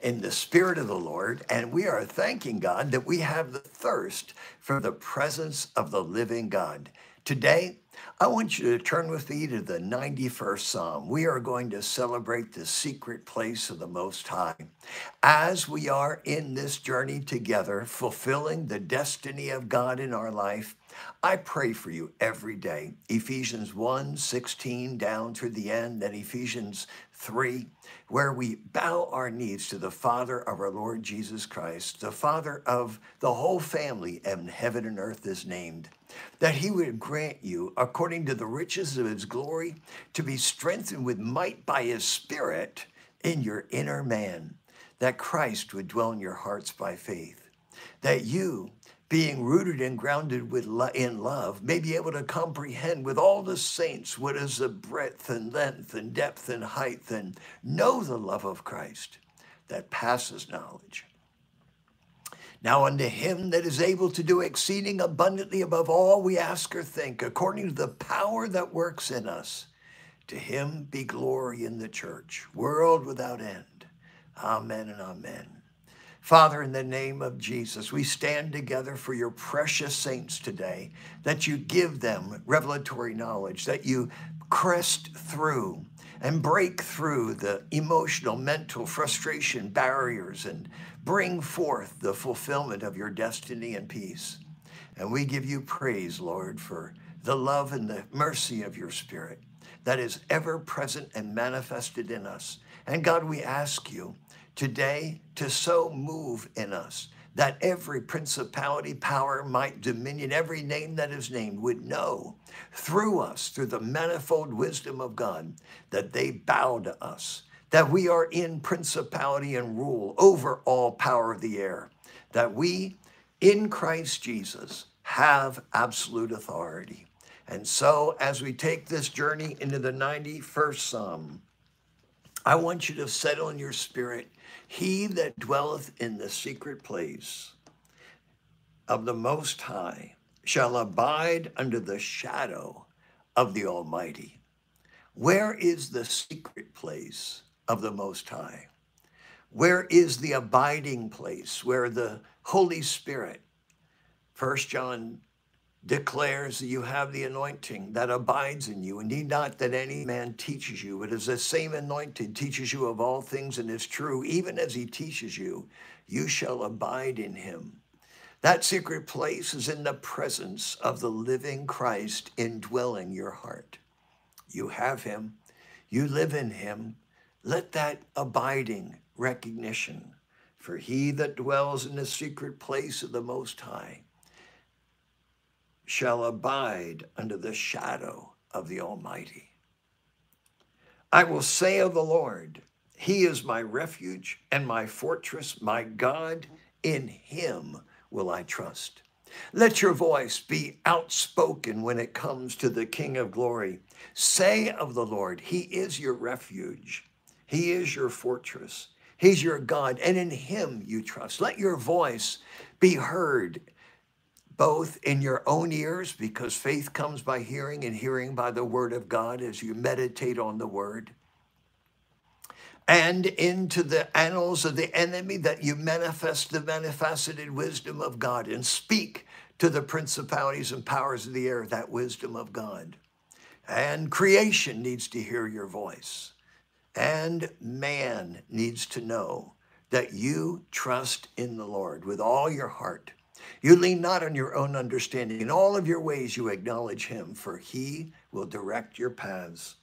in the Spirit of the Lord, and we are thanking God that we have the thirst for the presence of the living God. Today, I want you to turn with me to the 91st Psalm. We are going to celebrate the secret place of the Most High. As we are in this journey together, fulfilling the destiny of God in our life, I pray for you every day. Ephesians 1 16 down through the end, and Ephesians 3, where we bow our knees to the Father of our Lord Jesus Christ, the Father of the whole family, and heaven and earth is named that he would grant you, according to the riches of his glory, to be strengthened with might by his Spirit in your inner man, that Christ would dwell in your hearts by faith, that you, being rooted and grounded with lo- in love, may be able to comprehend with all the saints what is the breadth and length and depth and height, and know the love of Christ that passes knowledge now unto him that is able to do exceeding abundantly above all we ask or think, according to the power that works in us, to him be glory in the church, world without end. Amen and amen. Father, in the name of Jesus, we stand together for your precious saints today, that you give them revelatory knowledge, that you crest through and break through the emotional, mental frustration barriers and bring forth the fulfillment of your destiny and peace. And we give you praise, Lord, for the love and the mercy of your Spirit that is ever present and manifested in us. And God, we ask you today to so move in us that every principality, power, might, dominion, every name that is named would know through us, through the manifold wisdom of God, that they bow to us, that we are in principality and rule over all power of the air, that we in Christ Jesus have absolute authority. And so, as we take this journey into the 91st Psalm, I want you to settle in your spirit He that dwelleth in the secret place of the Most High shall abide under the shadow of the Almighty. Where is the secret place of the Most High? Where is the abiding place where the Holy Spirit, First John declares that you have the anointing that abides in you, and need not that any man teaches you. It is the same anointing teaches you of all things and is true, even as he teaches you, you shall abide in him. That secret place is in the presence of the living Christ indwelling your heart. You have him, you live in him. Let that abiding recognition, for he that dwells in the secret place of the Most High shall abide under the shadow of the Almighty. I will say of the Lord, He is my refuge and my fortress, my God, in Him will I trust. Let your voice be outspoken when it comes to the King of glory. Say of the Lord, He is your refuge, He is your fortress, He's your God, and in Him you trust. Let your voice be heard both in your own ears, because faith comes by hearing and hearing by the word of God as you meditate on the word, and into the annals of the enemy that you manifest the manifested wisdom of God and speak to the principalities and powers of the air that wisdom of God. And creation needs to hear your voice. And man needs to know that you trust in the Lord with all your heart you lean not on your own understanding. In all of your ways, you acknowledge him, for he will direct your paths.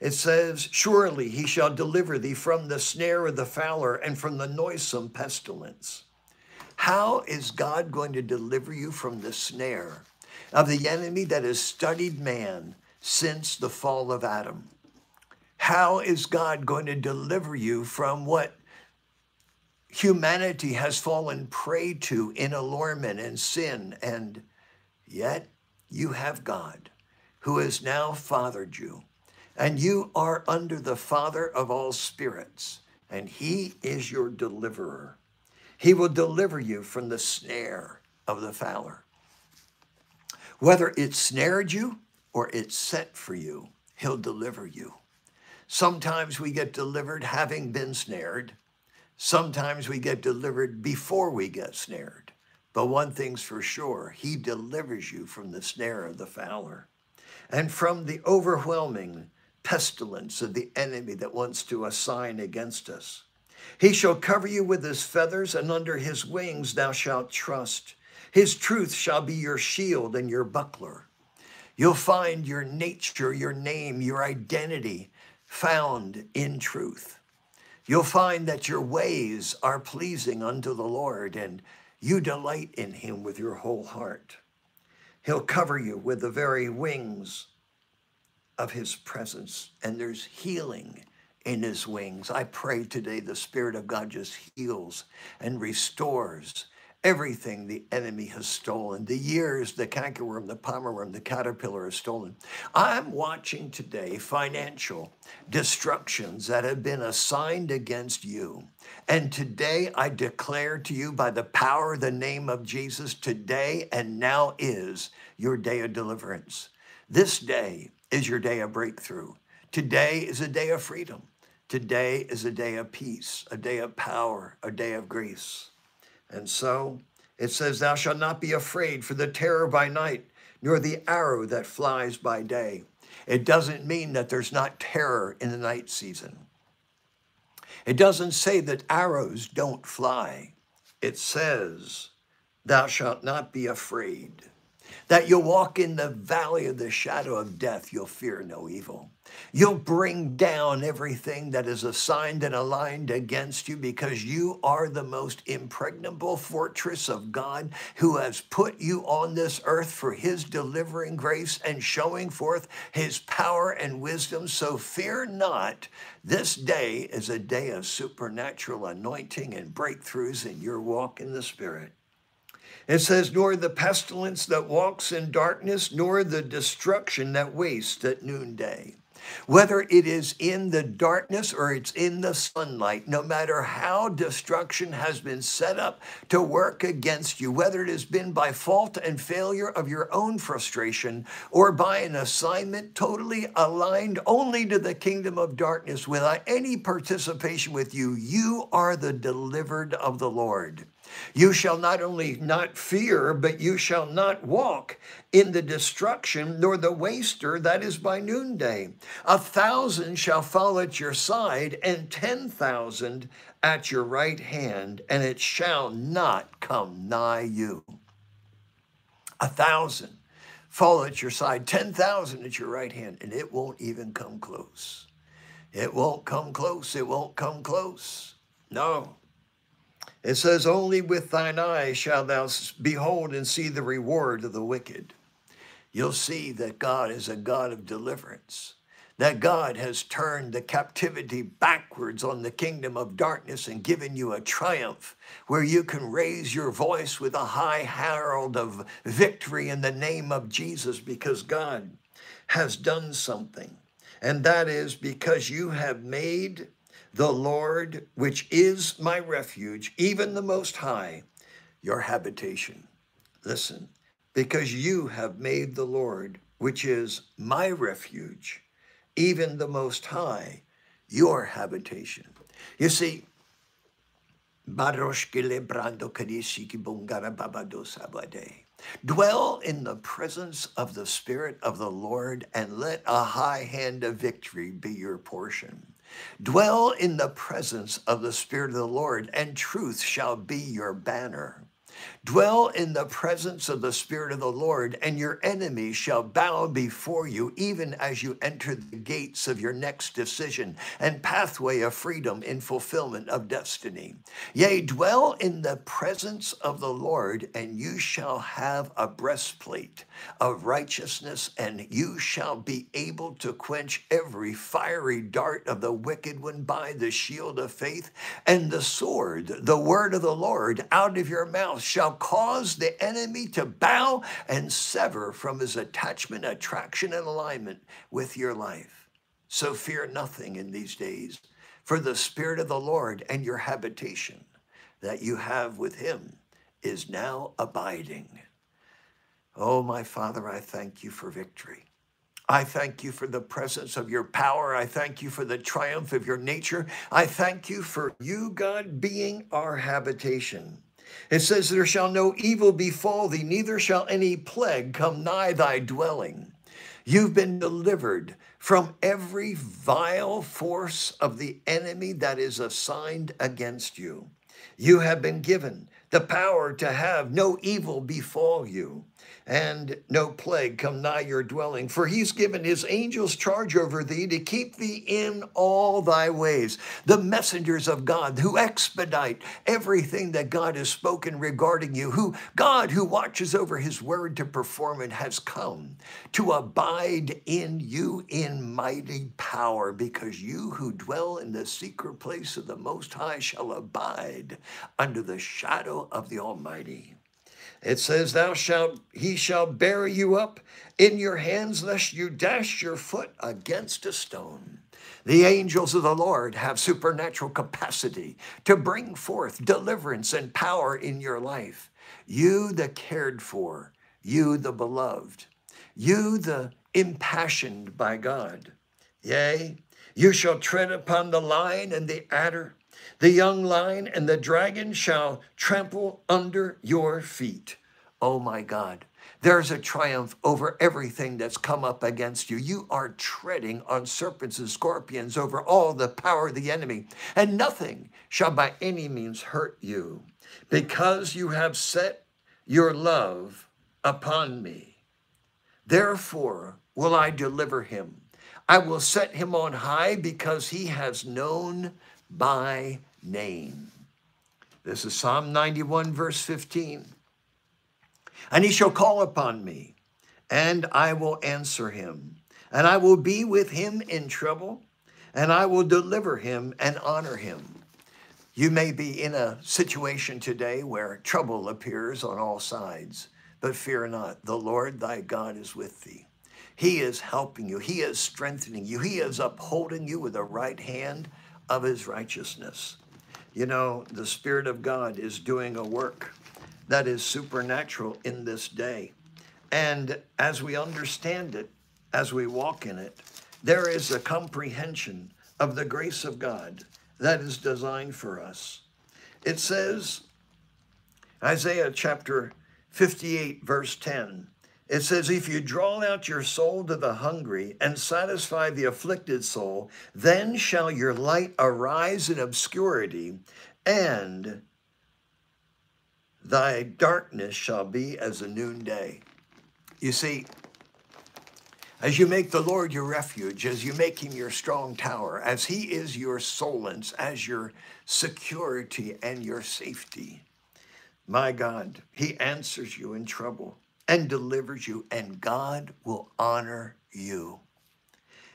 It says, Surely he shall deliver thee from the snare of the fowler and from the noisome pestilence. How is God going to deliver you from the snare of the enemy that has studied man since the fall of Adam? How is God going to deliver you from what humanity has fallen prey to in allurement and sin. And yet you have God who has now fathered you. And you are under the Father of all spirits, and he is your deliverer. He will deliver you from the snare of the fowler. Whether it snared you or it's set for you, he'll deliver you. Sometimes we get delivered having been snared, Sometimes we get delivered before we get snared. But one thing's for sure, he delivers you from the snare of the fowler and from the overwhelming pestilence of the enemy that wants to assign against us. He shall cover you with his feathers, and under his wings thou shalt trust. His truth shall be your shield and your buckler. You'll find your nature, your name, your identity found in truth. You'll find that your ways are pleasing unto the Lord, and you delight in him with your whole heart. He'll cover you with the very wings of his presence, and there's healing in his wings. I pray today the Spirit of God just heals and restores everything the enemy has stolen, the years the cankerworm, the palmerworm, the caterpillar has stolen. I'm watching today financial destructions that have been assigned against you. And today I declare to you by the power of the name of Jesus, today and now is your day of deliverance. This day is your day of breakthrough. Today is a day of freedom. Today is a day of peace, a day of power, a day of grace. And so it says, Thou shalt not be afraid for the terror by night, nor the arrow that flies by day. It doesn't mean that there's not terror in the night season. It doesn't say that arrows don't fly. It says, Thou shalt not be afraid. That you'll walk in the valley of the shadow of death, you'll fear no evil. You'll bring down everything that is assigned and aligned against you because you are the most impregnable fortress of God who has put you on this earth for his delivering grace and showing forth his power and wisdom. So fear not. This day is a day of supernatural anointing and breakthroughs in your walk in the Spirit. It says, nor the pestilence that walks in darkness, nor the destruction that wastes at noonday. Whether it is in the darkness or it's in the sunlight, no matter how destruction has been set up to work against you, whether it has been by fault and failure of your own frustration or by an assignment totally aligned only to the kingdom of darkness without any participation with you, you are the delivered of the Lord. You shall not only not fear, but you shall not walk in the destruction, nor the waster that is by noonday. A thousand shall fall at your side, and ten thousand at your right hand, and it shall not come nigh you. A thousand fall at your side, 10,000 at your right hand, and it won't even come close. It won't come close. It won't come close. No. It says, Only with thine eyes shalt thou behold and see the reward of the wicked. You'll see that God is a God of deliverance, that God has turned the captivity backwards on the kingdom of darkness and given you a triumph where you can raise your voice with a high herald of victory in the name of Jesus because God has done something. And that is because you have made the Lord, which is my refuge, even the Most High, your habitation. Listen, because you have made the Lord, which is my refuge, even the Most High, your habitation. You see, Dwell in the presence of the Spirit of the Lord and let a high hand of victory be your portion. Dwell in the presence of the Spirit of the Lord, and truth shall be your banner. Dwell in the presence of the Spirit of the Lord, and your enemies shall bow before you, even as you enter the gates of your next decision and pathway of freedom in fulfillment of destiny. Yea, dwell in the presence of the Lord, and you shall have a breastplate of righteousness, and you shall be able to quench every fiery dart of the wicked one by the shield of faith and the sword, the word of the Lord, out of your mouth shall cause the enemy to bow and sever from his attachment, attraction, and alignment with your life. So fear nothing in these days, for the Spirit of the Lord and your habitation that you have with him is now abiding. Oh, my Father, I thank you for victory. I thank you for the presence of your power. I thank you for the triumph of your nature. I thank you for you, God, being our habitation. It says, There shall no evil befall thee, neither shall any plague come nigh thy dwelling. You've been delivered from every vile force of the enemy that is assigned against you. You have been given the power to have no evil befall you and no plague come nigh your dwelling. For he's given his angels charge over thee to keep thee in all thy ways. The messengers of God who expedite everything that God has spoken regarding you, who God who watches over his word to perform it has come to abide in you in mighty power, because you who dwell in the secret place of the Most High shall abide under the shadow of the Almighty. It says, Thou shalt, he shall bear you up in your hands, lest you dash your foot against a stone. The angels of the Lord have supernatural capacity to bring forth deliverance and power in your life. You, the cared for, you, the beloved, you, the impassioned by God. Yea, you shall tread upon the lion and the adder the young lion and the dragon shall trample under your feet. Oh my God. There's a triumph over everything that's come up against you. You are treading on serpents and scorpions over all the power of the enemy, and nothing shall by any means hurt you, because you have set your love upon me. Therefore will I deliver him. I will set him on high because he has known by name. This is Psalm 91, verse 15. And he shall call upon me, and I will answer him, and I will be with him in trouble, and I will deliver him and honor him. You may be in a situation today where trouble appears on all sides, but fear not, the Lord thy God is with thee. He is helping you, He is strengthening you, He is upholding you with the right hand of His righteousness. You know, the Spirit of God is doing a work that is supernatural in this day. And as we understand it, as we walk in it, there is a comprehension of the grace of God that is designed for us. It says, Isaiah chapter 58, verse 10, it says, If you draw out your soul to the hungry and satisfy the afflicted soul, then shall your light arise in obscurity, and thy darkness shall be as a noonday. You see, as you make the Lord your refuge, as you make him your strong tower, as he is your solence, as your security and your safety, my God, he answers you in trouble and delivers you, and God will honor you.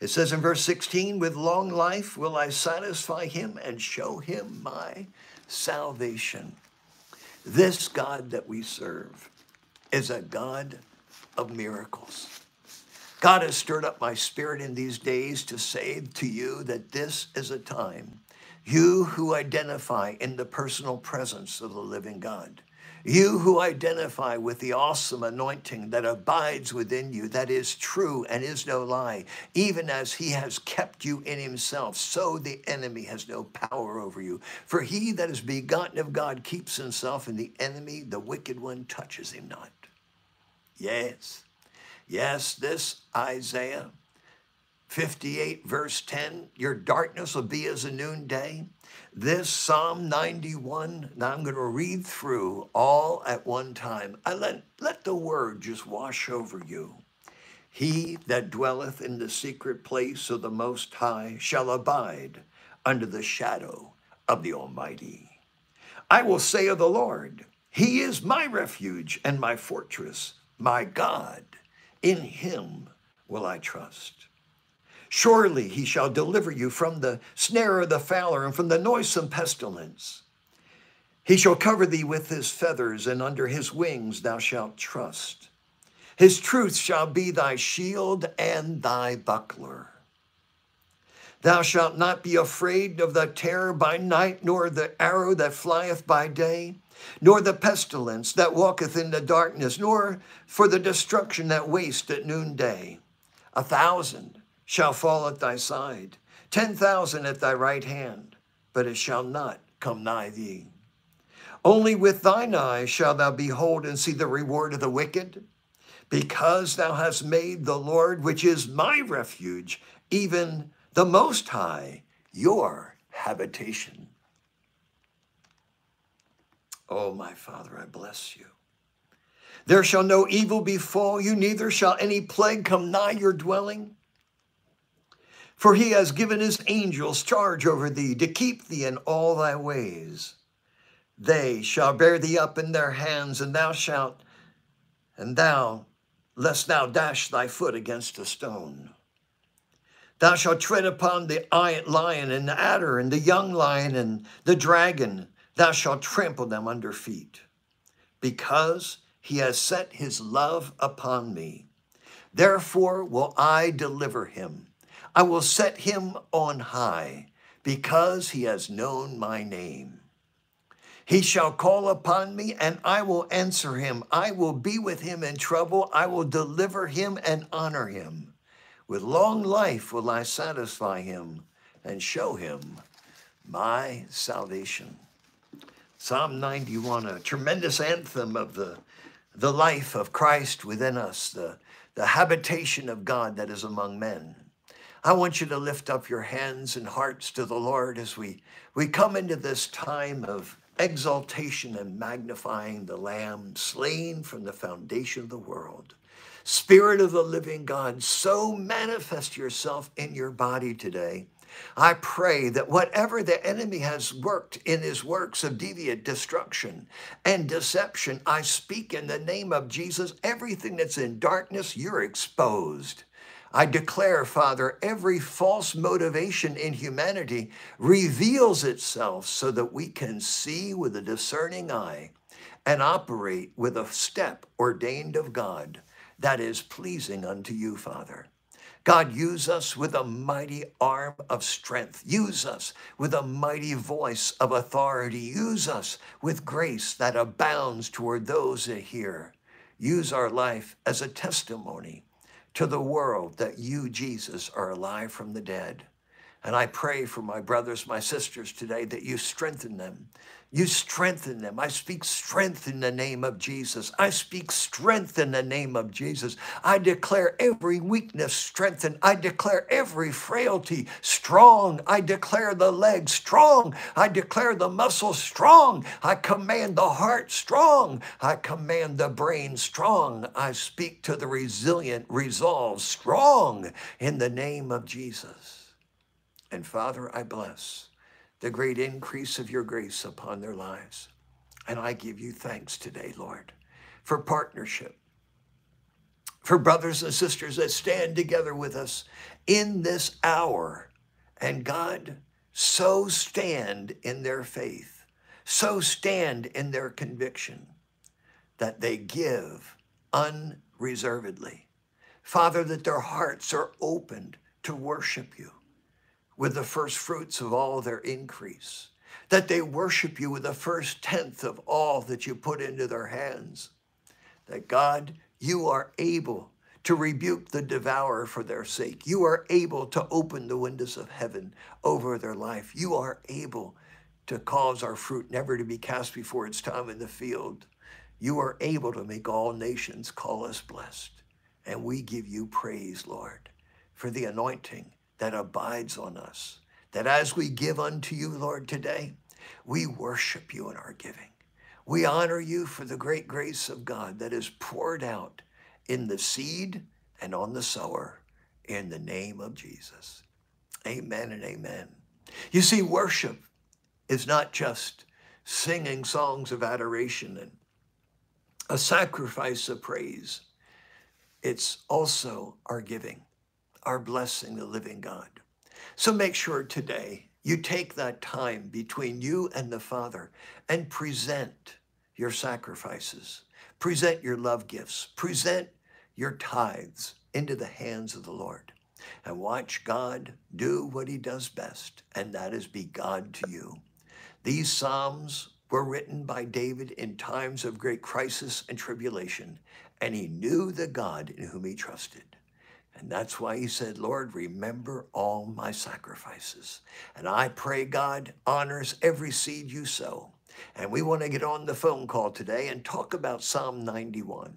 It says in verse 16, with long life will I satisfy him and show him my salvation. This God that we serve is a God of miracles. God has stirred up my spirit in these days to say to you that this is a time, you who identify in the personal presence of the living God, you who identify with the awesome anointing that abides within you, that is true and is no lie, even as he has kept you in himself, so the enemy has no power over you. For he that is begotten of God keeps himself, and the enemy, the wicked one, touches him not. Yes, yes, this Isaiah 58, verse 10 your darkness will be as a noonday this Psalm 91, now I'm going to read through all at one time. I let, let the word just wash over you. He that dwelleth in the secret place of the Most High shall abide under the shadow of the Almighty. I will say of the Lord, He is my refuge and my fortress, my God. In Him will I trust. Surely he shall deliver you from the snare of the fowler and from the noisome pestilence. He shall cover thee with his feathers, and under his wings thou shalt trust. His truth shall be thy shield and thy buckler. Thou shalt not be afraid of the terror by night, nor the arrow that flieth by day, nor the pestilence that walketh in the darkness, nor for the destruction that waste at noonday. A thousand shall fall at thy side, ten thousand at thy right hand, but it shall not come nigh thee. Only with thine eyes shalt thou behold and see the reward of the wicked, because thou hast made the Lord, which is my refuge, even the Most High, your habitation. Oh, my Father, I bless you. There shall no evil befall you, neither shall any plague come nigh your dwelling. For he has given his angels charge over thee to keep thee in all thy ways. They shall bear thee up in their hands, and thou shalt, and thou, lest thou dash thy foot against a stone. Thou shalt tread upon the lion and the adder and the young lion and the dragon. Thou shalt trample them under feet. Because he has set his love upon me. Therefore will I deliver him. I will set him on high, because he has known my name. He shall call upon me, and I will answer him. I will be with him in trouble. I will deliver him and honor him. With long life will I satisfy him and show him my salvation. Psalm 91, a tremendous anthem of the the life of Christ within us, the, the habitation of God that is among men. I want you to lift up your hands and hearts to the Lord as we, we come into this time of exaltation and magnifying the Lamb slain from the foundation of the world. Spirit of the living God, so manifest yourself in your body today I pray that whatever the enemy has worked in his works of deviant destruction and deception, I speak in the name of Jesus, everything that's in darkness, you're exposed. I declare, Father, every false motivation in humanity reveals itself so that we can see with a discerning eye and operate with a step ordained of God that is pleasing unto you, Father. God, use us with a mighty arm of strength. Use us with a mighty voice of authority. Use us with grace that abounds toward those that hear. Use our life as a testimony to the world that you, Jesus, are alive from the dead. And I pray for my brothers, my sisters today that you strengthen them, you strengthen them. I speak strength in the name of Jesus. I speak strength in the name of Jesus. I declare every weakness strengthened. I declare every frailty strong. I declare the legs strong. I declare the muscles strong. I command the heart strong. I command the brain strong. I speak to the resilient resolve strong in the name of Jesus. And Father, I bless the great increase of your grace upon their lives. And I give you thanks today, Lord, for partnership, for brothers and sisters that stand together with us in this hour. And God, so stand in their faith, so stand in their conviction that they give unreservedly. Father, that their hearts are opened to worship you with the first fruits of all their increase, that they worship you with the first tenth of all that you put into their hands, that God, you are able to rebuke the devourer for their sake. You are able to open the windows of heaven over their life. You are able to cause our fruit never to be cast before its time in the field. You are able to make all nations call us blessed. And we give you praise, Lord, for the anointing that abides on us. That as we give unto you, Lord, today, we worship you in our giving. We honor you for the great grace of God that is poured out in the seed and on the sower in the name of Jesus. Amen and amen. You see, worship is not just singing songs of adoration and a sacrifice of praise. It's also our giving are blessing the living God. So make sure today you take that time between you and the Father and present your sacrifices, present your love gifts, present your tithes into the hands of the Lord and watch God do what he does best, and that is be God to you. These Psalms were written by David in times of great crisis and tribulation, and he knew the God in whom he trusted. And that's why he said, Lord, remember all my sacrifices. And I pray God honors every seed you sow. And we want to get on the phone call today and talk about Psalm 91.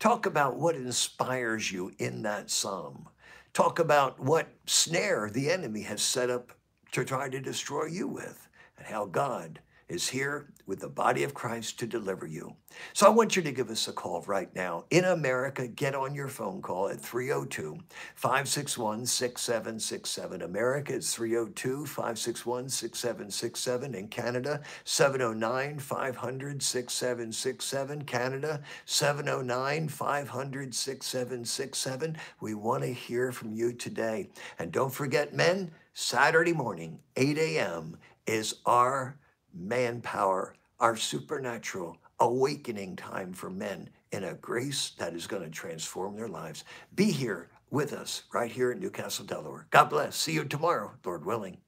Talk about what inspires you in that psalm. Talk about what snare the enemy has set up to try to destroy you with, and how God is here with the body of Christ to deliver you. So I want you to give us a call right now. In America, get on your phone call at 302 561 6767. America is 302 561 6767. In Canada, 709 500 6767. Canada, 709 500 6767. We want to hear from you today. And don't forget, men, Saturday morning, 8 a.m., is our manpower, our supernatural awakening time for men in a grace that is going to transform their lives. Be here with us right here in New Castle, Delaware. God bless. See you tomorrow, Lord willing.